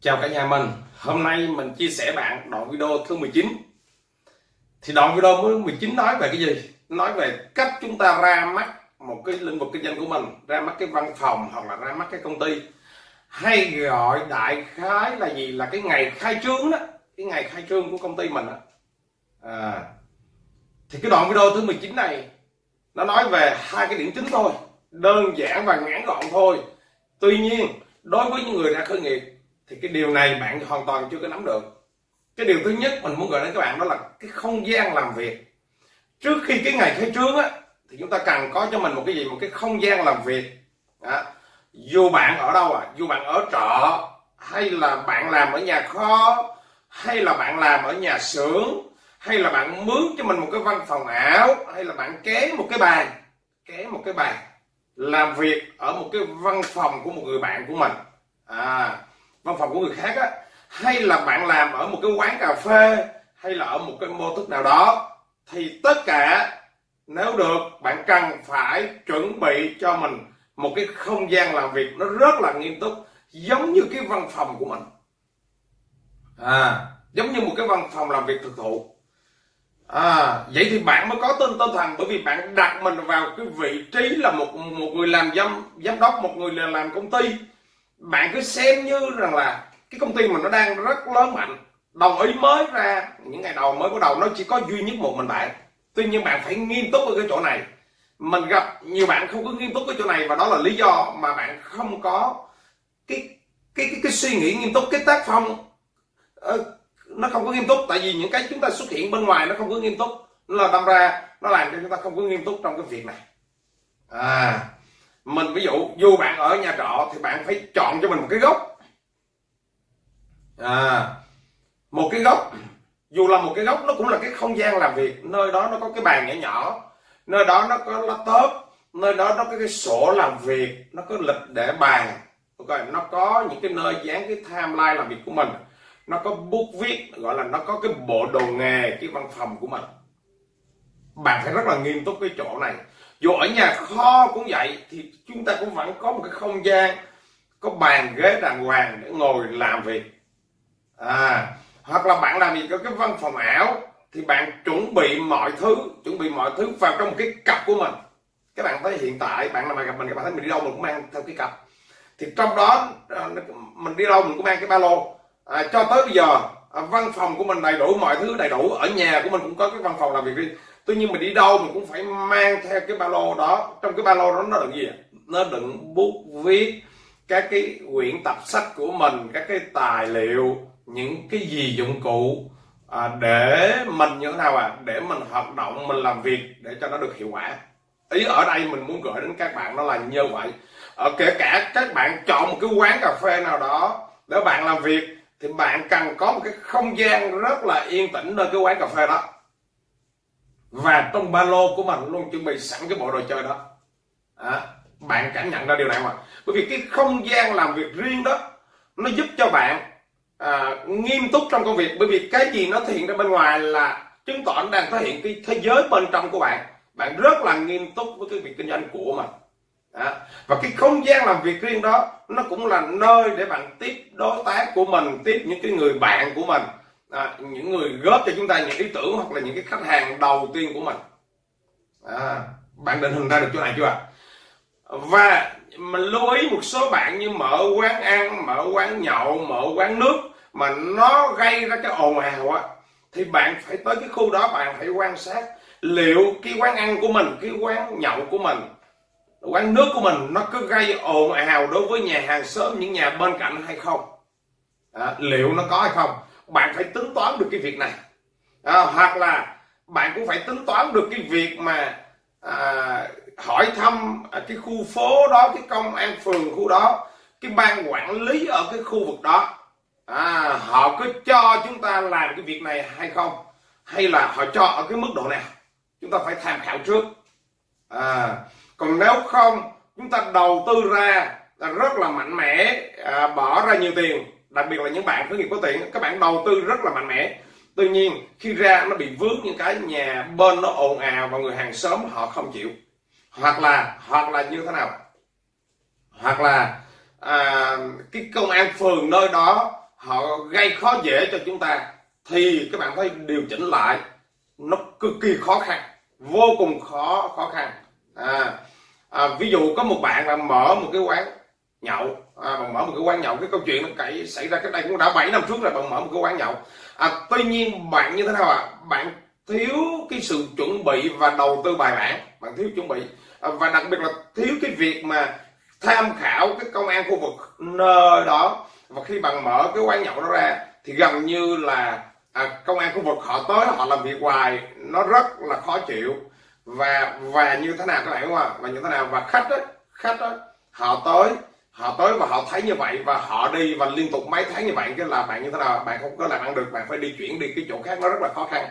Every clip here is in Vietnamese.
Chào cả nhà mình Hôm nay mình chia sẻ bạn đoạn video thứ 19 Thì đoạn video thứ 19 nói về cái gì? Nói về cách chúng ta ra mắt một cái lĩnh vực kinh doanh của mình Ra mắt cái văn phòng hoặc là ra mắt cái công ty Hay gọi đại khái là gì? Là cái ngày khai trương đó Cái ngày khai trương của công ty mình đó. À, thì cái đoạn video thứ 19 này Nó nói về hai cái điểm chính thôi Đơn giản và ngắn gọn thôi Tuy nhiên đối với những người đã khởi nghiệp thì cái điều này bạn hoàn toàn chưa có nắm được. Cái điều thứ nhất mình muốn gửi đến các bạn đó là cái không gian làm việc. Trước khi cái ngày khai trương á, thì chúng ta cần có cho mình một cái gì? Một cái không gian làm việc. Đó. dù bạn ở đâu à dù bạn ở trọ, hay là bạn làm ở nhà kho, hay là bạn làm ở nhà xưởng, hay là bạn mướn cho mình một cái văn phòng ảo, hay là bạn kế một cái bàn kế một cái bàn, làm việc ở một cái văn phòng của một người bạn của mình. À văn phòng của người khác á, hay là bạn làm ở một cái quán cà phê, hay là ở một cái mô thức nào đó, thì tất cả nếu được, bạn cần phải chuẩn bị cho mình một cái không gian làm việc nó rất là nghiêm túc, giống như cái văn phòng của mình. À giống như một cái văn phòng làm việc thực thụ. À vậy thì bạn mới có tên tinh thần bởi vì bạn đặt mình vào cái vị trí là một một người làm giám giám đốc, một người làm công ty bạn cứ xem như rằng là cái công ty mình nó đang rất lớn mạnh. Đồng ý mới ra những ngày đầu mới bắt đầu nó chỉ có duy nhất một mình bạn. Tuy nhiên bạn phải nghiêm túc ở cái chỗ này. Mình gặp nhiều bạn không có nghiêm túc cái chỗ này và đó là lý do mà bạn không có cái cái cái, cái suy nghĩ nghiêm túc cái tác phong uh, nó không có nghiêm túc. Tại vì những cái chúng ta xuất hiện bên ngoài nó không có nghiêm túc. Nó là đâm ra nó làm cho chúng ta không có nghiêm túc trong cái việc này. À mình ví dụ dù bạn ở nhà trọ thì bạn phải chọn cho mình một cái góc. À một cái góc. Dù là một cái góc, nó cũng là cái không gian làm việc. Nơi đó nó có cái bàn nhỏ nhỏ. Nơi đó nó có laptop. Nơi đó nó có cái sổ làm việc. Nó có lịch để bàn. Okay. nó có những cái nơi dán cái timeline làm việc của mình. Nó có bút viết, gọi là nó có cái bộ đồ nghề, cái văn phòng của mình. Bạn phải rất là nghiêm túc cái chỗ này dù ở nhà kho cũng vậy thì chúng ta cũng vẫn có một cái không gian có bàn ghế đàng hoàng để ngồi làm việc. À hoặc là bạn làm gì có cái văn phòng ảo thì bạn chuẩn bị mọi thứ chuẩn bị mọi thứ vào trong một cái cặp của mình. Các bạn thấy hiện tại bạn làm gặp mình các bạn thấy mình đi đâu mình cũng mang theo cái cặp. Thì trong đó à, mình đi đâu mình cũng mang cái ba lô. À, cho tới bây giờ à, văn phòng của mình đầy đủ mọi thứ đầy đủ ở nhà của mình cũng có cái văn phòng làm việc riêng tuy nhiên mình đi đâu mình cũng phải mang theo cái ba lô đó. Trong cái ba lô đó nó đựng gì nó đựng bút viết các cái quyển tập sách của mình các cái tài liệu những cái gì dụng cụ à, để mình như thế nào à để mình hoạt động mình làm việc để cho nó được hiệu quả. Ý ở đây mình muốn gửi đến các bạn đó là như vậy. Ở kể cả các bạn chọn một cái quán cà phê nào đó để bạn làm việc thì bạn cần có một cái không gian rất là yên tĩnh nơi cái quán cà phê đó và trong ba lô của mình luôn chuẩn bị sẵn cái bộ đồ chơi đó. À, bạn cảm nhận ra điều này không ạ? bởi vì cái không gian làm việc riêng đó nó giúp cho bạn à, nghiêm túc trong công việc. Bởi vì cái gì nó thể hiện ra bên ngoài là chứng tỏ nó đang thể hiện cái thế giới bên trong của bạn. Bạn rất là nghiêm túc với cái việc kinh doanh của mình. À, và cái không gian làm việc riêng đó nó cũng là nơi để bạn tiếp đối tác của mình tiếp những cái người bạn của mình à, những người góp cho chúng ta những ý tưởng hoặc là những cái khách hàng đầu tiên của mình. À, bạn định hình ra được chỗ này chưa và mình lưu ý một số bạn như mở quán ăn mở quán nhậu mở quán nước mà nó gây ra cái ồn ào á thì bạn phải tới cái khu đó bạn phải quan sát liệu cái quán ăn của mình cái quán nhậu của mình quán nước của mình nó có gây ồn ào đối với nhà hàng xóm những nhà bên cạnh hay không? À, liệu nó có hay không? Bạn phải tính toán được cái việc này. À, hoặc là bạn cũng phải tính toán được cái việc mà à, hỏi thăm cái khu phố đó cái công an phường khu đó cái ban quản lý ở cái khu vực đó. À, họ có cho chúng ta làm cái việc này hay không? Hay là họ cho ở cái mức độ nào? Chúng ta phải tham khảo trước. À, còn nếu không chúng ta đầu tư ra là rất là mạnh mẽ à, bỏ ra nhiều tiền đặc biệt là những bạn khởi nghiệp có tiền các bạn đầu tư rất là mạnh mẽ. Tuy nhiên khi ra nó bị vướng những cái nhà bên nó ồn ào và người hàng xóm họ không chịu. Hoặc là hoặc là như thế nào? Hoặc là à, cái công an phường nơi đó họ gây khó dễ cho chúng ta thì các bạn phải điều chỉnh lại. Nó cực kỳ khó khăn vô cùng khó khó khăn. À, à, ví dụ có một bạn là mở một cái quán nhậu. À, bạn mở một cái quán nhậu cái câu chuyện nó cậy xảy ra cách đây cũng đã 7 năm trước rồi bạn mở một cái quán nhậu. À, tuy nhiên bạn như thế nào ạ? À? bạn thiếu cái sự chuẩn bị và đầu tư bài bản. Bạn thiếu chuẩn bị. À, và đặc biệt là thiếu cái việc mà tham khảo cái công an khu vực nơi đó. Và khi bạn mở cái quán nhậu đó ra thì gần như là à, công an khu vực họ tới họ làm việc hoài. Nó rất là khó chịu. Và và như thế nào các bạn đúng không và như thế nào? Và khách đó, khách đó, họ tới họ tới và họ thấy như vậy và họ đi và liên tục mấy tháng như vậy cái là bạn như thế nào? Bạn không có làm ăn được bạn phải đi chuyển đi cái chỗ khác nó rất là khó khăn.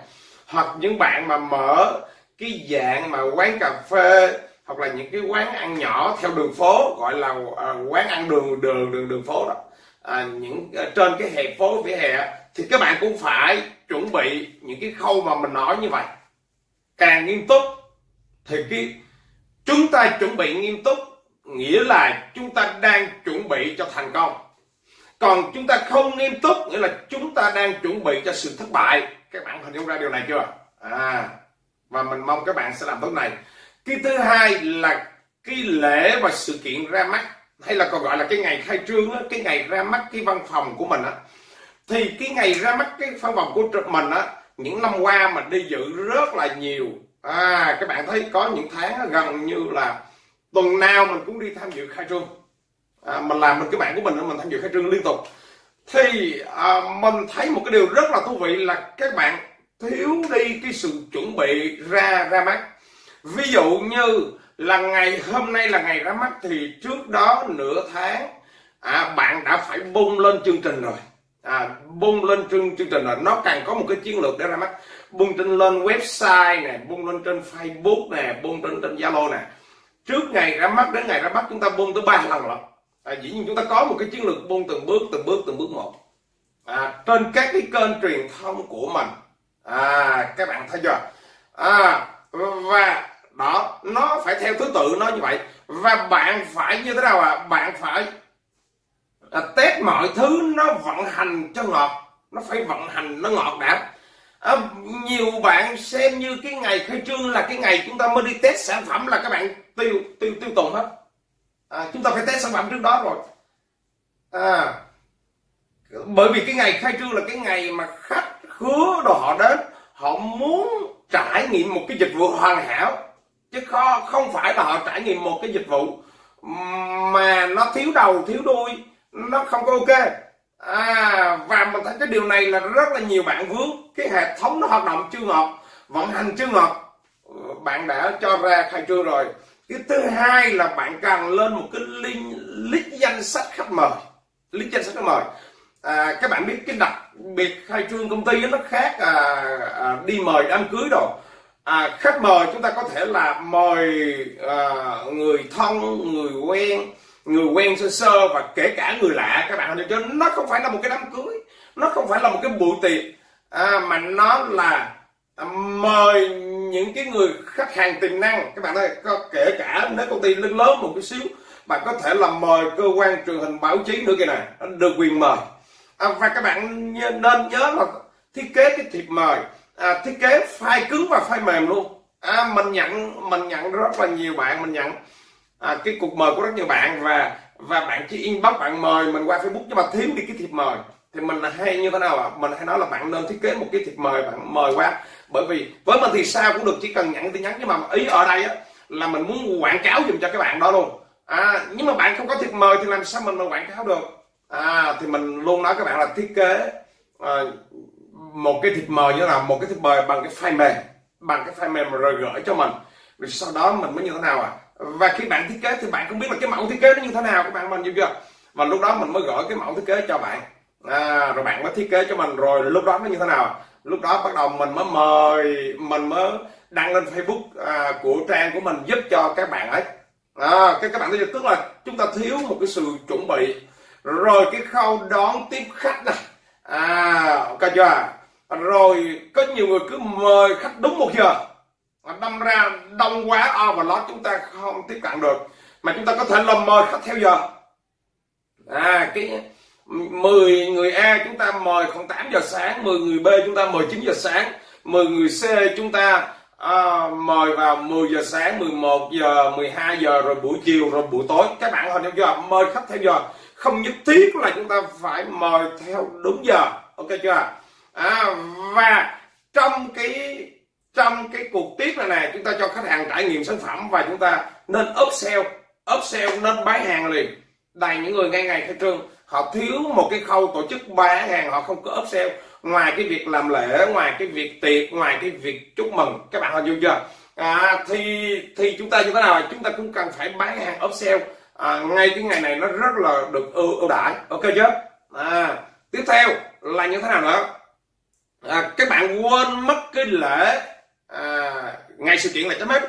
Hoặc những bạn mà mở cái dạng mà quán cà phê hoặc là những cái quán ăn nhỏ theo đường phố gọi là uh, quán ăn đường đường đường đường phố đó. À, những uh, trên cái hè phố vỉa hè thì các bạn cũng phải chuẩn bị những cái khâu mà mình nói như vậy. Càng nghiêm túc thì cái chúng ta chuẩn bị nghiêm túc nghĩa là chúng ta đang chuẩn bị cho thành công. Còn chúng ta không nghiêm túc nghĩa là chúng ta đang chuẩn bị cho sự thất bại. Các bạn hình dung ra điều này chưa? À và mình mong các bạn sẽ làm tốt này. Cái thứ hai là cái lễ và sự kiện ra mắt hay là còn gọi là cái ngày khai trương đó, cái ngày ra mắt cái văn phòng của mình á. Thì cái ngày ra mắt cái văn phòng của mình á những năm qua mà đi dự rất là nhiều. À các bạn thấy có những tháng gần như là tuần nào mình cũng đi tham dự khai trương. À, mình làm mình cái bạn của mình mình tham dự khai trương liên tục. Thì à, mình thấy một cái điều rất là thú vị là các bạn thiếu đi cái sự chuẩn bị ra ra mắt. Ví dụ như là ngày hôm nay là ngày ra mắt thì trước đó nửa tháng à, bạn đã phải bung lên chương trình rồi. À, bung lên chương chương trình rồi. Nó càng có một cái chiến lược để ra mắt. Bung trên lên website này bung lên trên facebook nè bung trên trên zalo nè trước ngày ra mắt đến ngày ra mắt chúng ta bung tới ba lần lận à, dĩ nhiên chúng ta có một cái chiến lược bung từng bước từng bước từng bước một. À, trên các cái kênh truyền thông của mình. À các bạn thấy chưa? À và đó nó phải theo thứ tự nó như vậy. Và bạn phải như thế nào à bạn phải à, test mọi thứ nó vận hành cho ngọt. Nó phải vận hành nó ngọt đã à, nhiều bạn xem như cái ngày khai trương là cái ngày chúng ta mới đi test sản phẩm là các bạn tiêu tiêu tiêu tùng hết. À, chúng ta phải test sản phẩm trước đó rồi. À, bởi vì cái ngày khai trương là cái ngày mà khách hứa đồ họ đến họ muốn trải nghiệm một cái dịch vụ hoàn hảo. Chứ khó không phải là họ trải nghiệm một cái dịch vụ mà nó thiếu đầu thiếu đuôi nó không có ok. À, và mình thấy cái điều này là rất là nhiều bạn vướng. Cái hệ thống nó hoạt động chưa ngọt vận hành chưa ngọt. Bạn đã cho ra khai trương rồi cái thứ hai là bạn cần lên một cái link list danh sách khách mời. List danh sách khách mời. À, các bạn biết cái đặc biệt khai trương công ty nó khác à, à, đi mời đám cưới rồi à, khách mời chúng ta có thể là mời à, người thân người quen người quen sơ sơ và kể cả người lạ. Các bạn hiểu chưa nó không phải là một cái đám cưới nó không phải là một cái buổi tiệc. À, mà nó là mời những cái người khách hàng tiềm năng. Các bạn ơi có kể cả nếu công ty lớn lớn một chút xíu bạn có thể là mời cơ quan truyền hình báo chí nữa kìa này. Được quyền mời. À, và các bạn nên nhớ là thiết kế cái thiệp mời. À, thiết kế file cứng và file mềm luôn. À, mình nhận mình nhận rất là nhiều bạn mình nhận à, cái cuộc mời của rất nhiều bạn và và bạn chỉ inbox bạn mời mình qua facebook nhưng mà thiếu đi cái thiệp mời. Thì mình hay như thế nào ạ? Mình hay nói là bạn nên thiết kế một cái thiệp mời bạn mời qua bởi vì với mình thì sao cũng được chỉ cần nhận tin nhắn. Nhưng mà ý ở đây á, là mình muốn quảng cáo dùm cho các bạn đó luôn. À, nhưng mà bạn không có thiệp mời thì làm sao mình mà quảng cáo được? À, thì mình luôn nói các bạn là thiết kế à, một cái thiệp mời như là một cái thiệp mời bằng cái file mềm bằng cái file mềm rồi gửi cho mình. Rồi sau đó mình mới như thế nào à? Và khi bạn thiết kế thì bạn không biết là cái mẫu thiết kế nó như thế nào các bạn mình như chưa? Và lúc đó mình mới gửi cái mẫu thiết kế cho bạn. À, rồi bạn mới thiết kế cho mình rồi lúc đó nó như thế nào? Lúc đó bắt đầu mình mới mời mình mới đăng lên facebook à, của trang của mình giúp cho các bạn ấy. À, cái các bạn thấy tức là chúng ta thiếu một cái sự chuẩn bị. Rồi cái khâu đón tiếp khách này. À coi chưa? Rồi có nhiều người cứ mời khách đúng một giờ. Đâm ra đông quá à, overload chúng ta không tiếp cận được. Mà chúng ta có thể là mời khách theo giờ. À cái 10 người A chúng ta mời khoảng 8 giờ sáng 10 người B chúng ta mời 9 giờ sáng 10 người C chúng ta à, mời vào 10 giờ sáng 11 giờ 12 giờ rồi buổi chiều rồi buổi tối. Các bạn hình chưa mời khách theo giờ. Không nhất thiết là chúng ta phải mời theo đúng giờ. Ok chưa? À, và trong cái trong cái cuộc tiếp này này chúng ta cho khách hàng trải nghiệm sản phẩm và chúng ta nên upsell. Upsell nên bán hàng liền. Đầy những người ngay ngày khai trương họ thiếu một cái khâu tổ chức bán hàng họ không có upsell. Ngoài cái việc làm lễ ngoài cái việc tiệc ngoài cái việc chúc mừng. Các bạn hình dung chưa? À, thì thì chúng ta như thế nào? Chúng ta cũng cần phải bán hàng upsell. À, ngay cái ngày này nó rất là được ưu, ưu đãi. Ok chưa? À, tiếp theo là như thế nào nữa? À, các bạn quên mất cái lễ à, ngày sự kiện là chấm hết.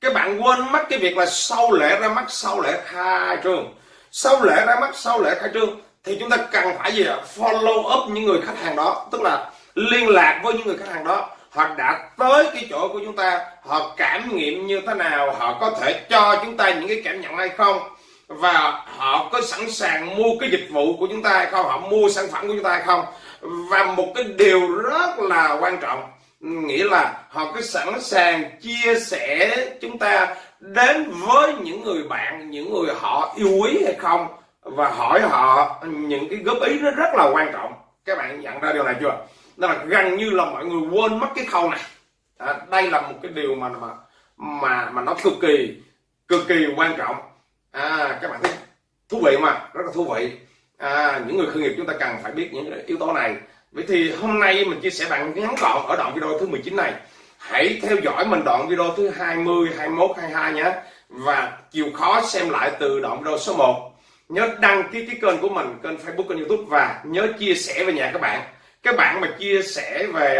Các bạn quên mất cái việc là sau lễ ra mắt sau lễ khai trường sau lễ ra mắt, sau lễ khai trương, thì chúng ta cần phải gì ạ? Follow up những người khách hàng đó, tức là liên lạc với những người khách hàng đó. Họ đã tới cái chỗ của chúng ta, họ cảm nghiệm như thế nào, họ có thể cho chúng ta những cái cảm nhận hay không? Và họ có sẵn sàng mua cái dịch vụ của chúng ta hay không? Họ mua sản phẩm của chúng ta hay không? Và một cái điều rất là quan trọng, nghĩa là họ có sẵn sàng chia sẻ chúng ta đến với những người bạn những người họ yêu quý hay không và hỏi họ những cái góp ý nó rất là quan trọng. Các bạn nhận ra điều này chưa? Nên là gần như là mọi người quên mất cái khâu này. À, đây là một cái điều mà mà mà mà nó cực kỳ cực kỳ quan trọng. À các bạn thấy thú vị mà rất là thú vị. À, những người khởi nghiệp chúng ta cần phải biết những yếu tố này. Vậy thì hôm nay mình chia sẻ bạn ngắn gọn ở đoạn video thứ 19 này hãy theo dõi mình đoạn video thứ 20, 21, 22 nhé. Và chịu khó xem lại từ đoạn video số 1 nhớ đăng ký cái kênh của mình kênh Facebook kênh YouTube và nhớ chia sẻ về nhà các bạn. Các bạn mà chia sẻ về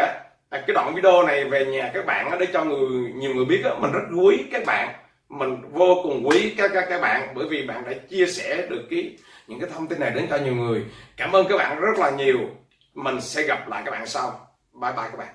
à, cái đoạn video này về nhà các bạn để cho người nhiều người biết mình rất quý các bạn. Mình vô cùng quý các các các bạn bởi vì bạn đã chia sẻ được cái những cái thông tin này đến cho nhiều người. Cảm ơn các bạn rất là nhiều. Mình sẽ gặp lại các bạn sau. Bye bye các bạn.